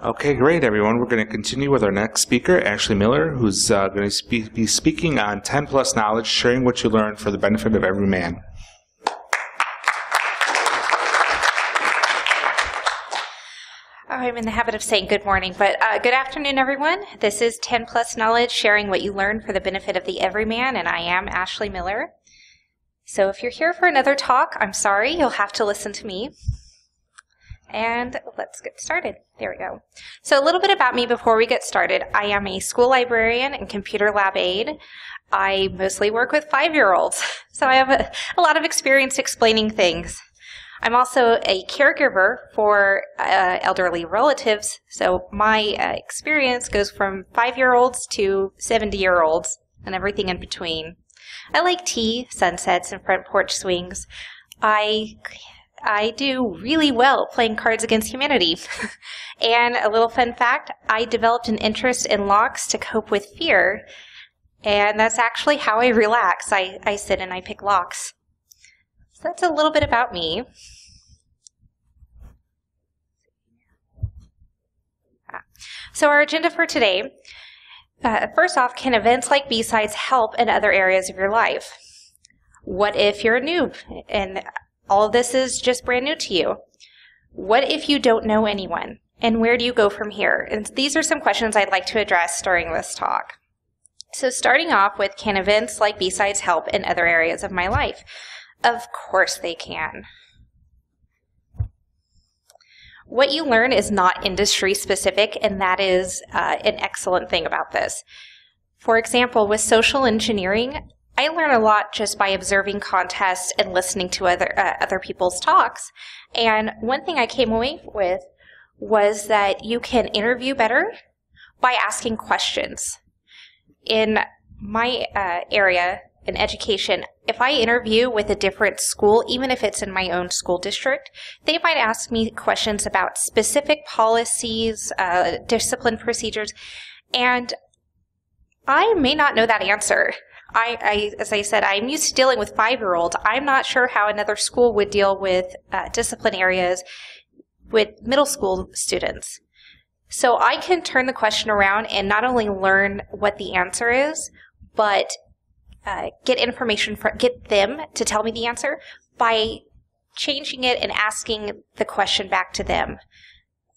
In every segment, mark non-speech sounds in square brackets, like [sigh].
Okay, great, everyone. We're going to continue with our next speaker, Ashley Miller, who's uh, going to spe- be speaking on 10 plus knowledge, sharing what you learn for the benefit of every man. Oh, I'm in the habit of saying good morning, but uh, good afternoon, everyone. This is 10 Plus Knowledge, sharing what you learn for the benefit of the everyman, and I am Ashley Miller. So if you're here for another talk, I'm sorry, you'll have to listen to me. And let's get started. There we go. So a little bit about me before we get started. I am a school librarian and computer lab aide. I mostly work with five-year-olds, [laughs] so I have a, a lot of experience explaining things. I'm also a caregiver for uh, elderly relatives, so my uh, experience goes from five-year-olds to 70-year-olds and everything in between. I like tea, sunsets, and front porch swings. I I do really well playing Cards Against Humanity. [laughs] and a little fun fact I developed an interest in locks to cope with fear. And that's actually how I relax. I, I sit and I pick locks. So that's a little bit about me. So, our agenda for today uh, first off, can events like BSides help in other areas of your life? What if you're a noob and all of this is just brand new to you. What if you don't know anyone? And where do you go from here? And these are some questions I'd like to address during this talk. So, starting off with can events like BSides help in other areas of my life? Of course they can. What you learn is not industry specific, and that is uh, an excellent thing about this. For example, with social engineering, I learn a lot just by observing contests and listening to other uh, other people's talks. And one thing I came away with was that you can interview better by asking questions. In my uh, area in education, if I interview with a different school, even if it's in my own school district, they might ask me questions about specific policies, uh, discipline procedures, and I may not know that answer. I, I, as I said, I'm used to dealing with five year olds. I'm not sure how another school would deal with uh, discipline areas with middle school students. So I can turn the question around and not only learn what the answer is, but uh, get information from, get them to tell me the answer by changing it and asking the question back to them.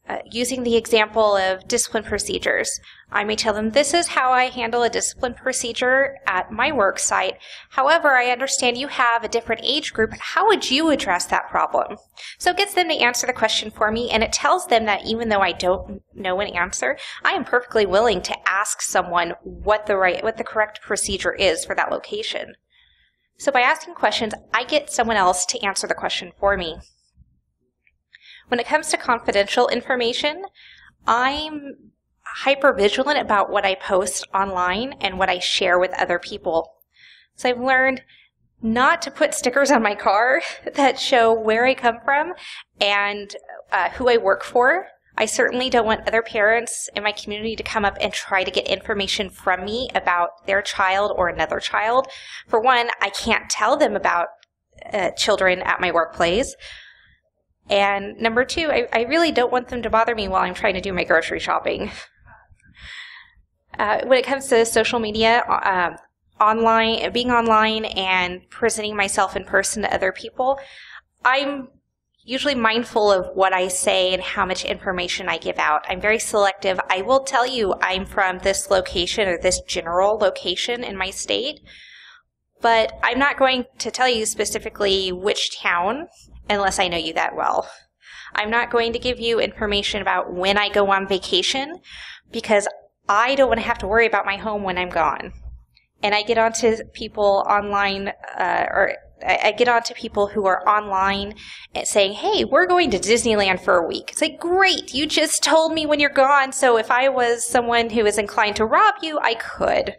Uh, using the example of discipline procedures, I may tell them this is how I handle a discipline procedure at my work site. However, I understand you have a different age group. How would you address that problem? So it gets them to answer the question for me, and it tells them that even though I don't know an answer, I am perfectly willing to ask someone what the right, what the correct procedure is for that location. So by asking questions, I get someone else to answer the question for me. When it comes to confidential information, I'm hyper vigilant about what I post online and what I share with other people. So I've learned not to put stickers on my car [laughs] that show where I come from and uh, who I work for. I certainly don't want other parents in my community to come up and try to get information from me about their child or another child. For one, I can't tell them about uh, children at my workplace. And number two, I, I, really don't want them to bother me while I'm trying to do my grocery shopping. Uh, when it comes to social media, uh, online, being online and presenting myself in person to other people, I'm usually mindful of what I say and how much information I give out. I'm very selective. I will tell you I'm from this location or this general location in my state, but I'm not going to tell you specifically which town unless I know you that well. I'm not going to give you information about when I go on vacation because I don't want to have to worry about my home when I'm gone. And I get onto people online, uh, or I get onto people who are online saying, Hey, we're going to Disneyland for a week. It's like, great. You just told me when you're gone. So if I was someone who is inclined to rob you, I could.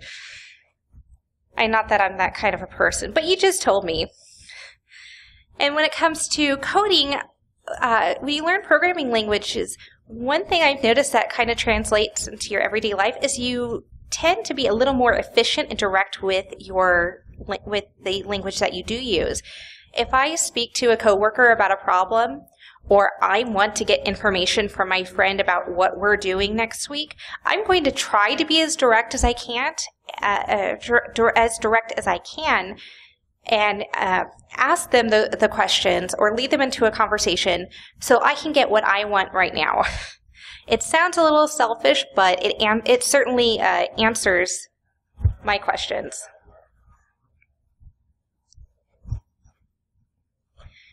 I not that I'm that kind of a person, but you just told me. And when it comes to coding, uh, we learn programming languages. One thing I've noticed that kind of translates into your everyday life is you tend to be a little more efficient and direct with your with the language that you do use. If I speak to a coworker about a problem, or I want to get information from my friend about what we're doing next week, I'm going to try to be as direct as I can, uh, uh, as direct as I can, and uh, ask them the, the questions or lead them into a conversation so I can get what I want right now. [laughs] it sounds a little selfish, but it am- it certainly uh, answers my questions.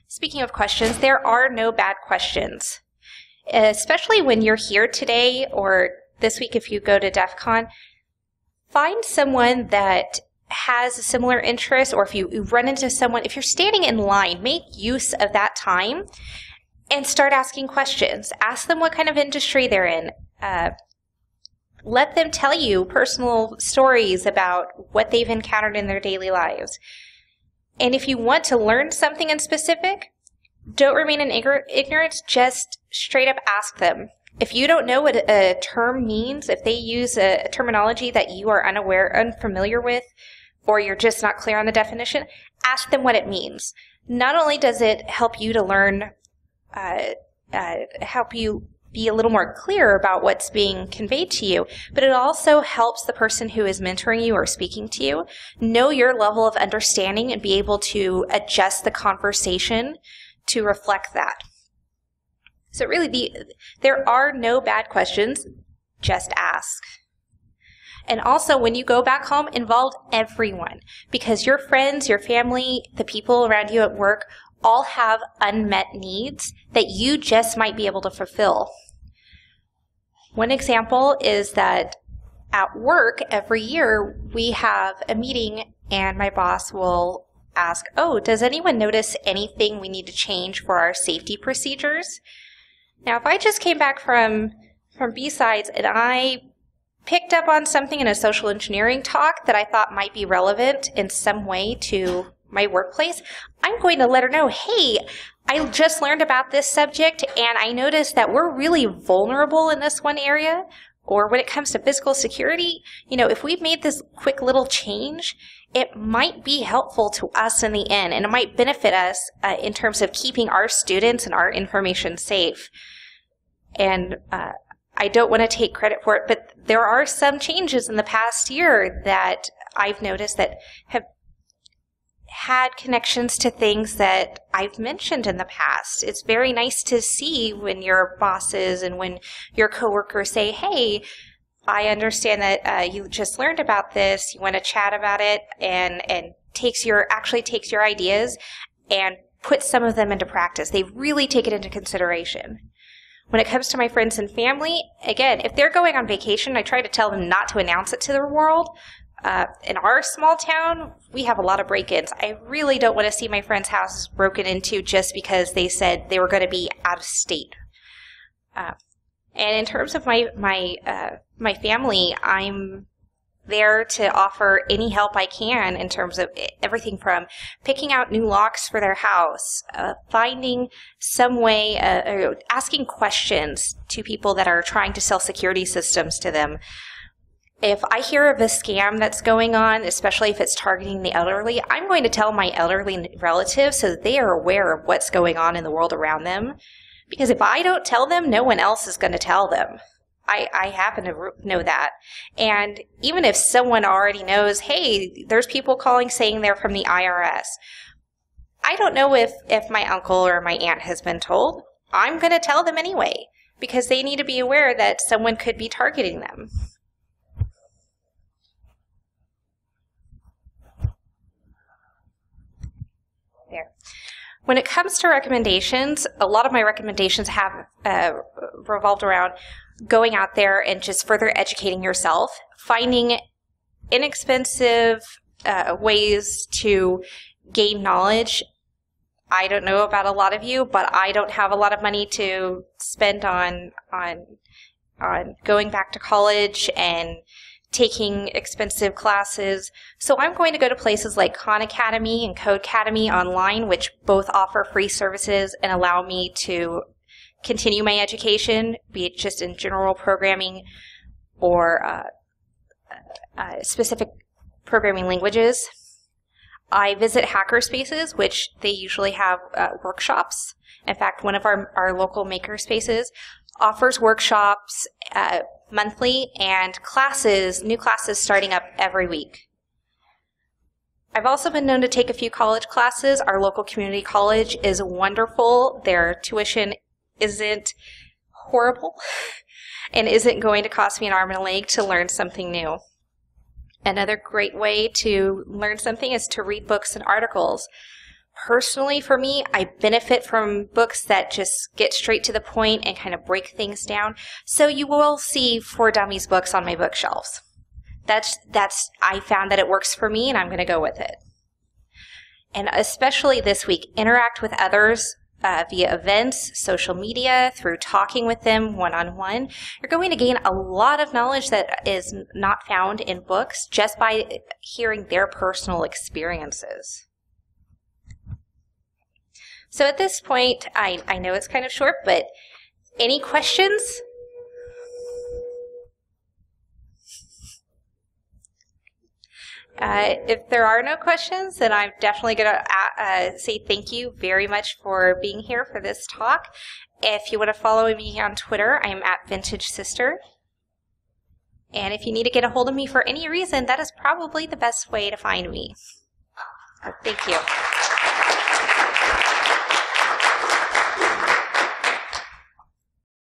Speaking of questions, there are no bad questions. Especially when you're here today or this week if you go to DEF CON, find someone that has a similar interest or if you run into someone, if you're standing in line, make use of that time and start asking questions. Ask them what kind of industry they're in. Uh, let them tell you personal stories about what they've encountered in their daily lives. And if you want to learn something in specific, don't remain in ignorance, just straight up ask them. If you don't know what a term means, if they use a terminology that you are unaware, unfamiliar with, or you're just not clear on the definition, ask them what it means. Not only does it help you to learn, uh, uh, help you be a little more clear about what's being conveyed to you, but it also helps the person who is mentoring you or speaking to you know your level of understanding and be able to adjust the conversation to reflect that. So really the there are no bad questions, just ask. And also when you go back home, involve everyone because your friends, your family, the people around you at work all have unmet needs that you just might be able to fulfill. One example is that at work every year we have a meeting and my boss will ask, Oh, does anyone notice anything we need to change for our safety procedures? Now, if I just came back from, from BSides and I picked up on something in a social engineering talk that I thought might be relevant in some way to my workplace, I'm going to let her know, hey, I just learned about this subject and I noticed that we're really vulnerable in this one area. Or when it comes to physical security, you know, if we've made this quick little change, it might be helpful to us in the end and it might benefit us uh, in terms of keeping our students and our information safe. And uh, I don't want to take credit for it, but there are some changes in the past year that I've noticed that have had connections to things that I've mentioned in the past. It's very nice to see when your bosses and when your coworkers say, "Hey, I understand that uh, you just learned about this. You want to chat about it," and and takes your actually takes your ideas and puts some of them into practice. They really take it into consideration. When it comes to my friends and family, again, if they're going on vacation, I try to tell them not to announce it to the world, uh, in our small town, we have a lot of break ins. I really don't want to see my friends' houses broken into just because they said they were going to be out of state. Uh, and in terms of my my uh, my family, I'm there to offer any help I can in terms of everything from picking out new locks for their house, uh, finding some way, uh, asking questions to people that are trying to sell security systems to them, if I hear of a scam that's going on, especially if it's targeting the elderly, I'm going to tell my elderly relatives so that they are aware of what's going on in the world around them. Because if I don't tell them, no one else is going to tell them. I, I happen to know that. And even if someone already knows, hey, there's people calling saying they're from the IRS, I don't know if, if my uncle or my aunt has been told. I'm going to tell them anyway because they need to be aware that someone could be targeting them. There. When it comes to recommendations, a lot of my recommendations have uh, revolved around going out there and just further educating yourself, finding inexpensive uh, ways to gain knowledge. I don't know about a lot of you, but I don't have a lot of money to spend on on on going back to college and taking expensive classes. So I'm going to go to places like Khan Academy and Codecademy online, which both offer free services and allow me to continue my education, be it just in general programming or uh, uh, specific programming languages. I visit hackerspaces, which they usually have uh, workshops In fact, one of our, our local maker spaces offers workshops uh, monthly and classes, new classes starting up every week. I've also been known to take a few college classes. Our local community college is wonderful. Their tuition isn't horrible [laughs] and isn't going to cost me an arm and a leg to learn something new. Another great way to learn something is to read books and articles. Personally, for me, I benefit from books that just get straight to the point and kind of break things down. So you will see For Dummies books on my bookshelves. That's, that's, I found that it works for me and I'm going to go with it. And especially this week, interact with others uh, via events, social media, through talking with them one on one. You're going to gain a lot of knowledge that is not found in books just by hearing their personal experiences. So at this point, I, I know it's kind of short, but any questions? Uh, if there are no questions, then I'm definitely going to uh, uh, say thank you very much for being here for this talk. If you want to follow me on Twitter, I'm at Vintage Sister. And if you need to get a hold of me for any reason, that is probably the best way to find me. Thank you.